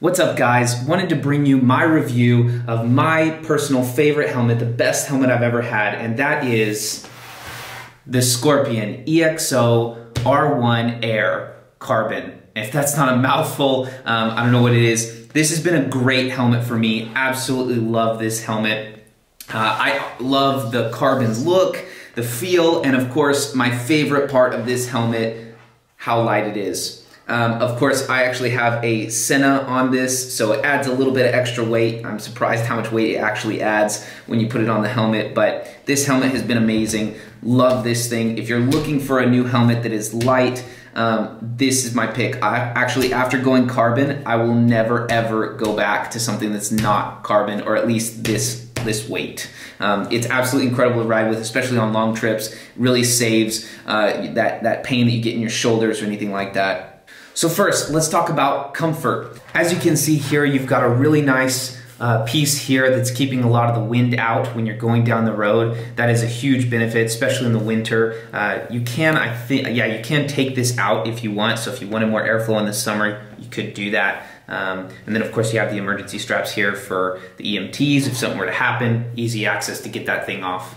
What's up guys? Wanted to bring you my review of my personal favorite helmet, the best helmet I've ever had, and that is the Scorpion EXO R1 Air Carbon. If that's not a mouthful, um, I don't know what it is. This has been a great helmet for me. Absolutely love this helmet. Uh, I love the carbon's look, the feel, and of course, my favorite part of this helmet, how light it is. Um, of course, I actually have a Sena on this, so it adds a little bit of extra weight. I'm surprised how much weight it actually adds when you put it on the helmet, but this helmet has been amazing. Love this thing. If you're looking for a new helmet that is light, um, this is my pick. I actually, after going carbon, I will never ever go back to something that's not carbon, or at least this this weight. Um, it's absolutely incredible to ride with, especially on long trips. Really saves uh, that that pain that you get in your shoulders or anything like that. So first, let's talk about comfort. As you can see here, you've got a really nice uh, piece here that's keeping a lot of the wind out when you're going down the road. That is a huge benefit, especially in the winter. Uh, you can, I think, yeah, you can take this out if you want. So if you wanted more airflow in the summer, you could do that. Um, and then of course you have the emergency straps here for the EMTs if something were to happen, easy access to get that thing off.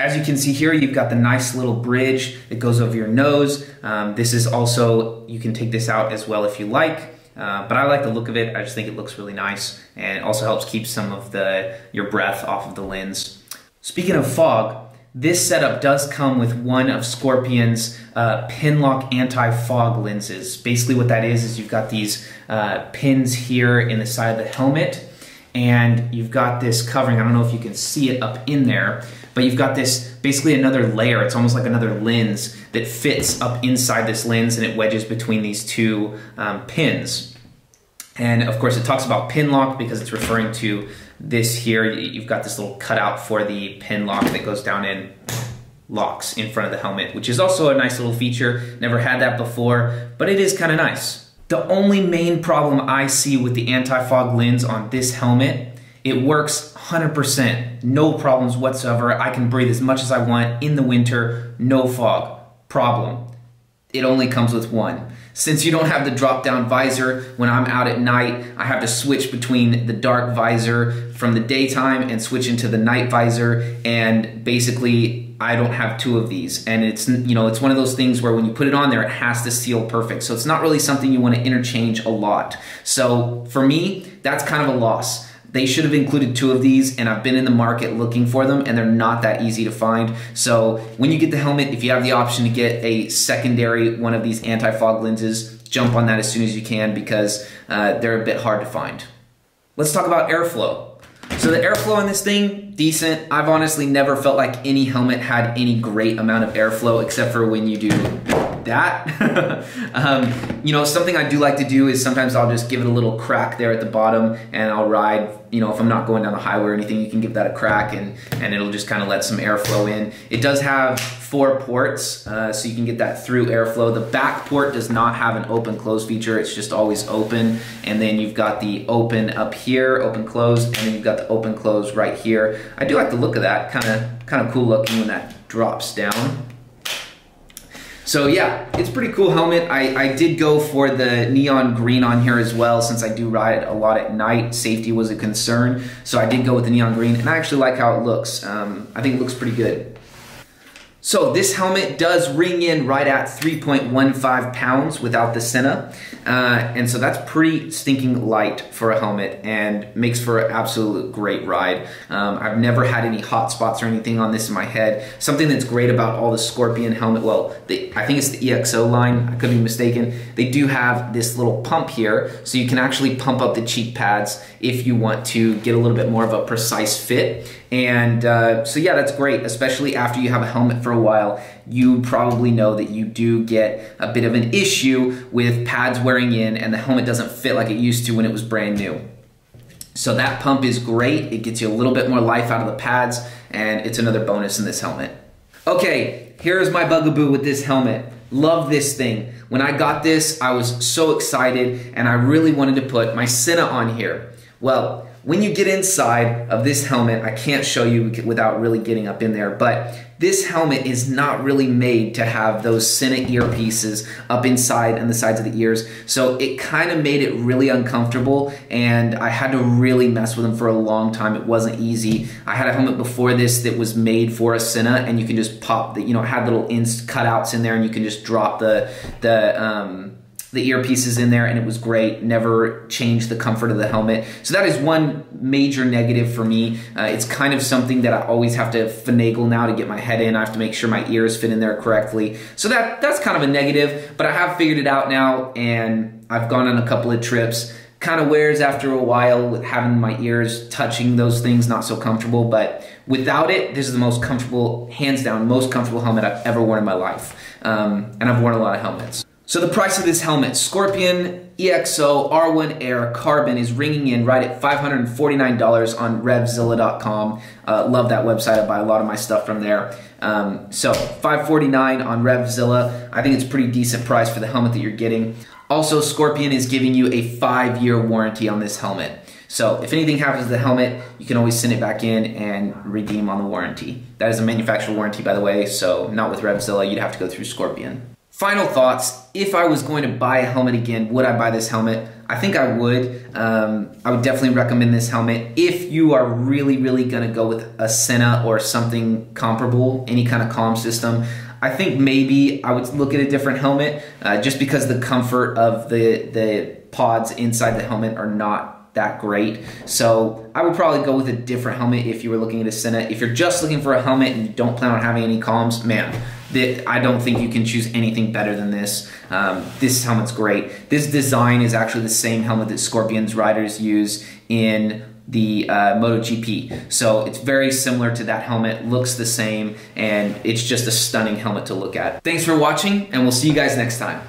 As you can see here, you've got the nice little bridge that goes over your nose. Um, this is also, you can take this out as well if you like. Uh, but I like the look of it. I just think it looks really nice and also helps keep some of the your breath off of the lens. Speaking of fog, this setup does come with one of Scorpion's uh, Pinlock anti-fog lenses. Basically what that is, is you've got these uh, pins here in the side of the helmet and you've got this covering. I don't know if you can see it up in there, but you've got this basically another layer. It's almost like another lens that fits up inside this lens and it wedges between these two um, pins. And of course, it talks about pin lock because it's referring to this here. You've got this little cutout for the pin lock that goes down in locks in front of the helmet, which is also a nice little feature. Never had that before, but it is kind of nice. The only main problem I see with the anti-fog lens on this helmet it works 100%, no problems whatsoever. I can breathe as much as I want in the winter, no fog. Problem. It only comes with one. Since you don't have the drop down visor, when I'm out at night, I have to switch between the dark visor from the daytime and switch into the night visor. And basically, I don't have two of these. And it's, you know, it's one of those things where when you put it on there, it has to seal perfect. So it's not really something you want to interchange a lot. So for me, that's kind of a loss. They should have included two of these, and I've been in the market looking for them, and they're not that easy to find. So when you get the helmet, if you have the option to get a secondary one of these anti-fog lenses, jump on that as soon as you can because uh, they're a bit hard to find. Let's talk about airflow. So the airflow on this thing, decent. I've honestly never felt like any helmet had any great amount of airflow except for when you do that. um, you know, something I do like to do is sometimes I'll just give it a little crack there at the bottom and I'll ride, you know, if I'm not going down the highway or anything, you can give that a crack and, and it'll just kind of let some airflow in. It does have four ports, uh, so you can get that through airflow. The back port does not have an open close feature, it's just always open. And then you've got the open up here, open close, and then you've got the open close right here. I do like the look of that, kind of kind of cool looking when that drops down. So yeah, it's pretty cool helmet. I, I did go for the neon green on here as well since I do ride a lot at night. Safety was a concern. So I did go with the neon green and I actually like how it looks. Um, I think it looks pretty good. So this helmet does ring in right at 3.15 pounds without the Sena. Uh, and so that's pretty stinking light for a helmet and makes for an absolute great ride. Um, I've never had any hot spots or anything on this in my head. Something that's great about all the Scorpion helmet, well, the, I think it's the EXO line, I could be mistaken. They do have this little pump here, so you can actually pump up the cheek pads if you want to get a little bit more of a precise fit. And uh, so yeah, that's great, especially after you have a helmet for a while. You probably know that you do get a bit of an issue with pads wearing in and the helmet doesn't fit like it used to when it was brand new. So that pump is great. It gets you a little bit more life out of the pads and it's another bonus in this helmet. Okay, here's my bugaboo with this helmet. Love this thing. When I got this, I was so excited and I really wanted to put my Sena on here. Well, when you get inside of this helmet, I can't show you without really getting up in there, but this helmet is not really made to have those Sena earpieces up inside and the sides of the ears. So it kind of made it really uncomfortable and I had to really mess with them for a long time. It wasn't easy. I had a helmet before this that was made for a Sena and you can just pop the, you know, had little ins cutouts in there and you can just drop the, the, um, the earpieces in there and it was great. Never changed the comfort of the helmet. So that is one major negative for me. Uh, it's kind of something that i always have to finagle now to get my head in. I have to make sure my ears fit in there correctly. So that that's kind of a negative but i have figured it out now and i've gone on a couple of trips. Kind of wears after a while with having my ears touching those things not so comfortable but without it this is the most comfortable hands down most comfortable helmet i've ever worn in my life. Um, and i've worn a lot of helmets so the price of this helmet, Scorpion EXO R1 Air Carbon is ringing in right at $549 on RevZilla.com. Uh, love that website. I buy a lot of my stuff from there. Um, so 549 on RevZilla. I think it's a pretty decent price for the helmet that you're getting. Also, Scorpion is giving you a five-year warranty on this helmet. So if anything happens to the helmet, you can always send it back in and redeem on the warranty. That is a manufacturer warranty, by the way, so not with RevZilla. You'd have to go through Scorpion. Final thoughts. If I was going to buy a helmet again, would I buy this helmet? I think I would. Um, I would definitely recommend this helmet. If you are really, really going to go with a Sena or something comparable, any kind of comm system, I think maybe I would look at a different helmet uh, just because the comfort of the, the pods inside the helmet are not that great. So I would probably go with a different helmet if you were looking at a Sena. If you're just looking for a helmet and you don't plan on having any comms, man, that I don't think you can choose anything better than this. Um, this helmet's great. This design is actually the same helmet that Scorpion's riders use in the uh, MotoGP. So it's very similar to that helmet, looks the same, and it's just a stunning helmet to look at. Thanks for watching, and we'll see you guys next time.